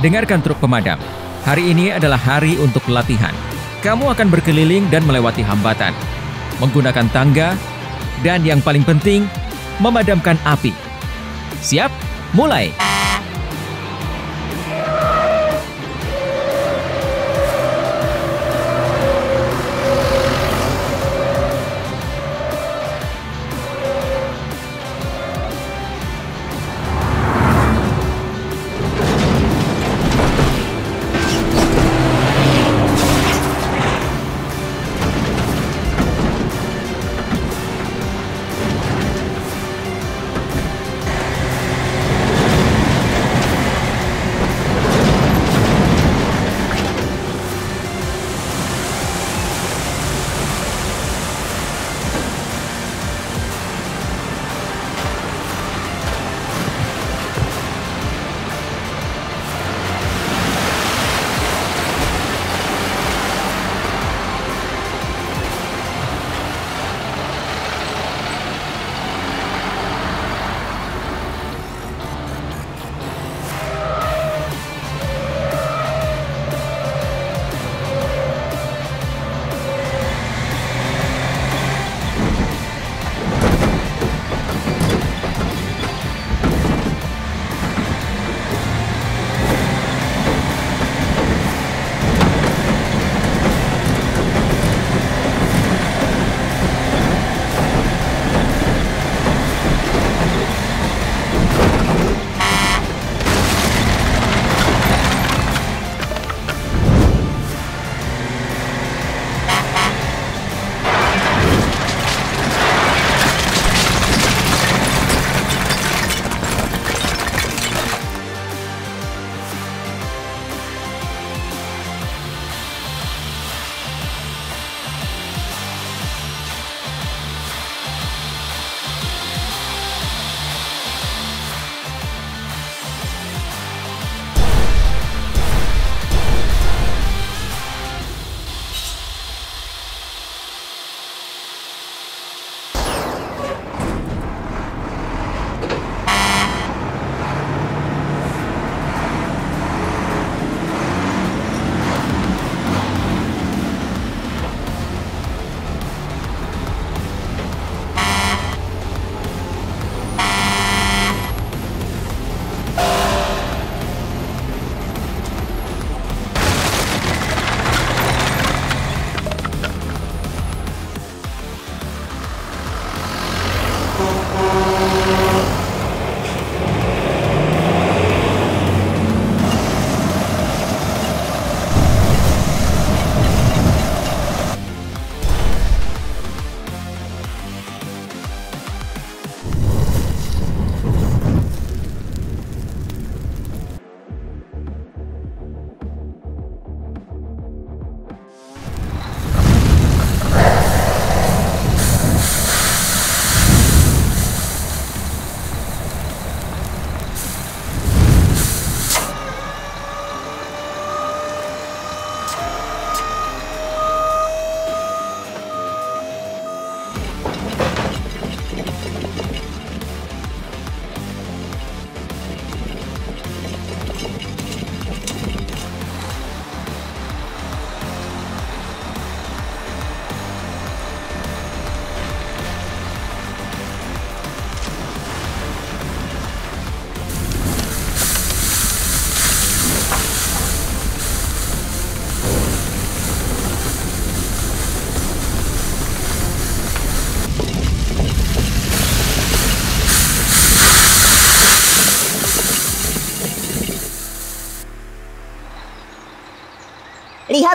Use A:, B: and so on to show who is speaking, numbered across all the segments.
A: Dengarkan truk pemadam. Hari ini adalah hari untuk latihan. Kamu akan berkeliling dan melewati hambatan, menggunakan tangga, dan yang paling penting, memadamkan api. Siap? Mulai!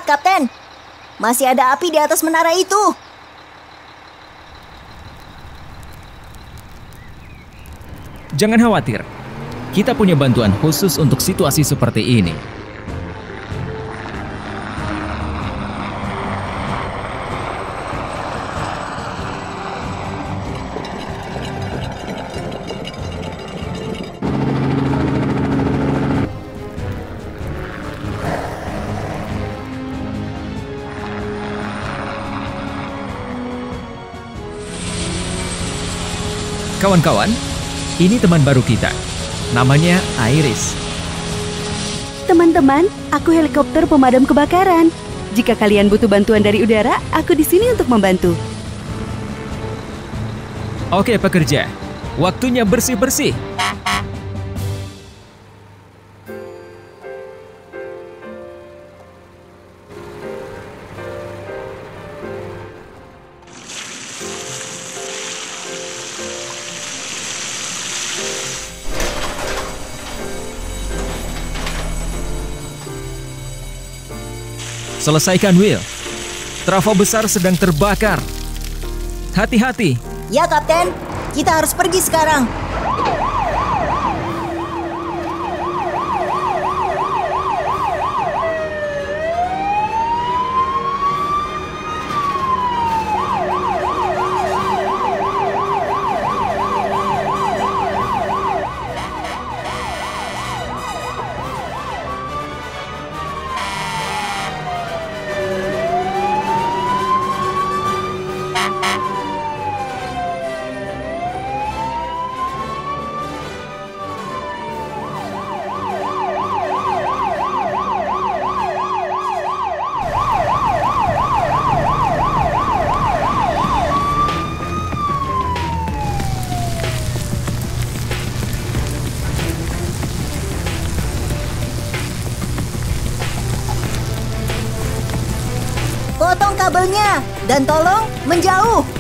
B: Kapten. Masih ada api di atas menara itu.
A: Jangan khawatir, kita punya bantuan khusus untuk situasi seperti ini. Kawan-kawan, ini teman baru kita. Namanya Iris.
C: Teman-teman, aku helikopter pemadam kebakaran. Jika kalian butuh bantuan dari udara, aku di sini untuk membantu.
A: Oke pekerja, waktunya bersih-bersih. Selesaikan Will. Trafo besar sedang terbakar. Hati-hati.
B: Ya, Kapten. Kita harus pergi sekarang. Dan tolong menjauh.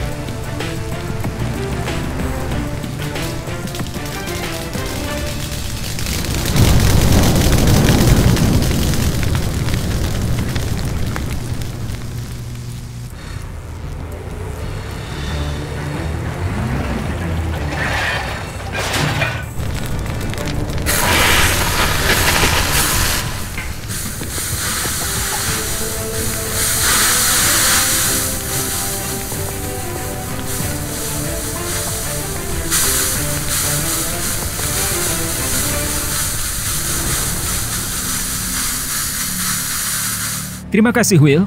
A: Terima kasih Will.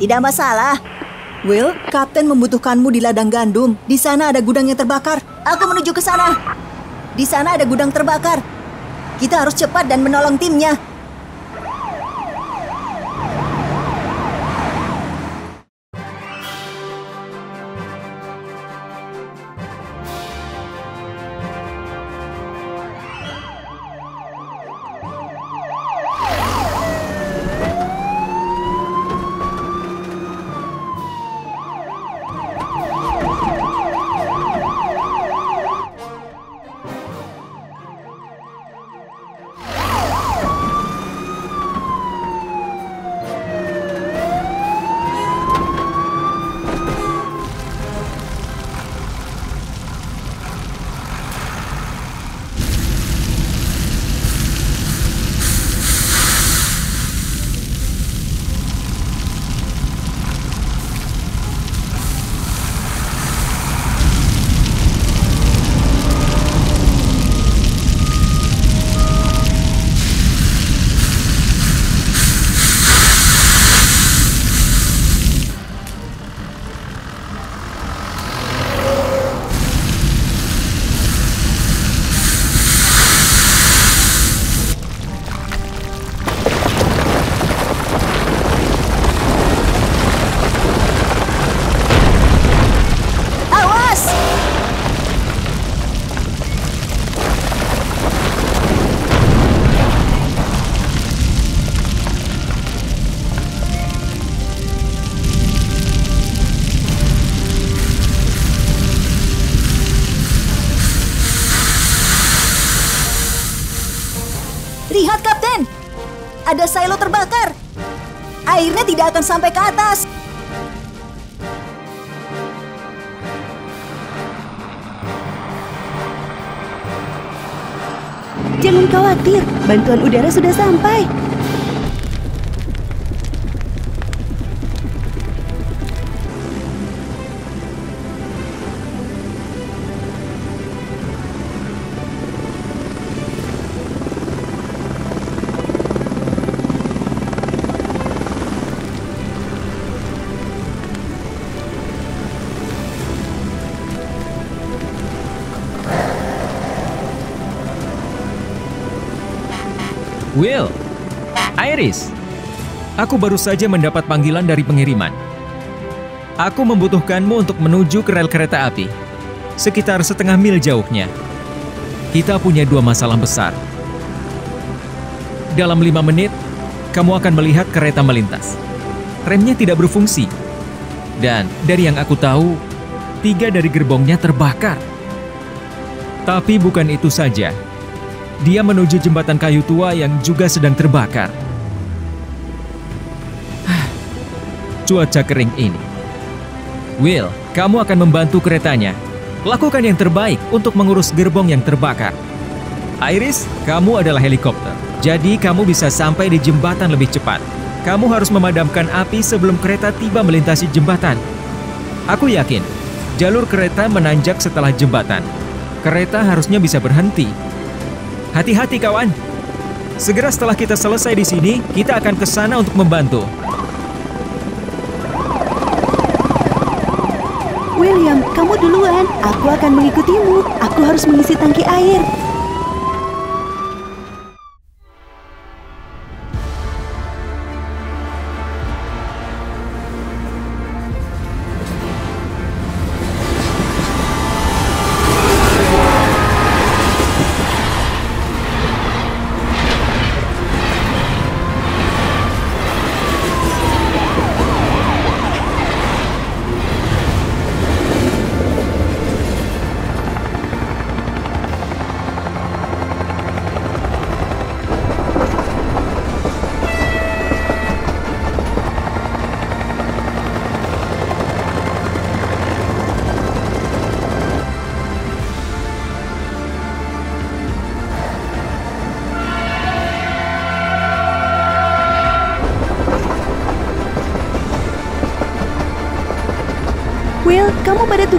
B: Tidak masalah. Will, Kapten membutuhkanmu di ladang gandum. Di sana ada gudang yang terbakar. Aku menuju ke sana. Di sana ada gudang terbakar. Kita harus cepat dan menolong timnya. Airnya tidak akan sampai ke atas.
C: Jangan khawatir, bantuan udara sudah sampai.
A: Will, Iris, aku baru saja mendapat panggilan dari pengiriman. Aku membutuhkanmu untuk menuju ke rel kereta api, sekitar setengah mil jauhnya. Kita punya dua masalah besar. Dalam lima menit, kamu akan melihat kereta melintas. Remnya tidak berfungsi. Dan dari yang aku tahu, tiga dari gerbongnya terbakar. Tapi bukan itu saja. Dia menuju jembatan kayu tua yang juga sedang terbakar. Cuaca kering ini. Will, kamu akan membantu keretanya. Lakukan yang terbaik untuk mengurus gerbong yang terbakar. Iris, kamu adalah helikopter. Jadi kamu bisa sampai di jembatan lebih cepat. Kamu harus memadamkan api sebelum kereta tiba melintasi jembatan. Aku yakin, jalur kereta menanjak setelah jembatan. Kereta harusnya bisa berhenti. Hati-hati kawan. Segera setelah kita selesai di sini, kita akan ke sana untuk membantu.
C: William, kamu duluan. Aku akan mengikutimu. Aku harus mengisi tangki air.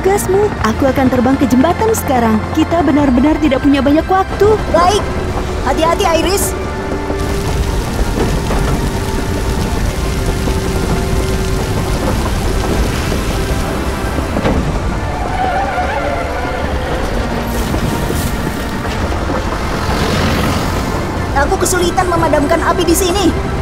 C: Tugasmu. Aku akan terbang ke jembatan sekarang. Kita benar-benar tidak punya banyak waktu.
B: Baik, hati-hati Iris. Aku kesulitan memadamkan api di sini.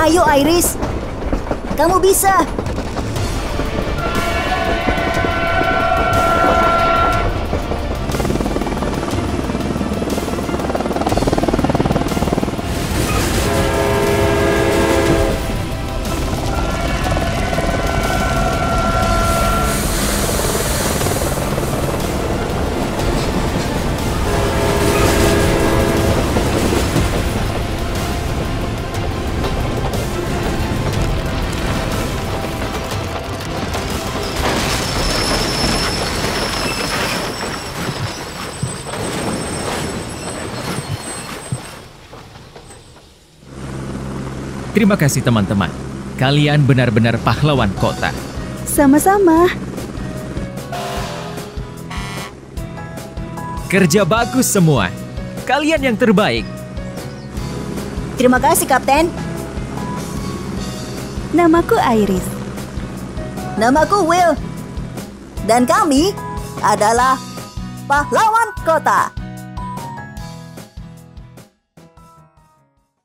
B: Ayo Iris. Kamu bisa.
A: Terima kasih teman-teman. Kalian benar-benar pahlawan kota.
C: Sama-sama.
A: Kerja bagus semua. Kalian yang terbaik.
B: Terima kasih, Kapten.
C: Namaku Iris.
B: Namaku Will. Dan kami adalah pahlawan kota.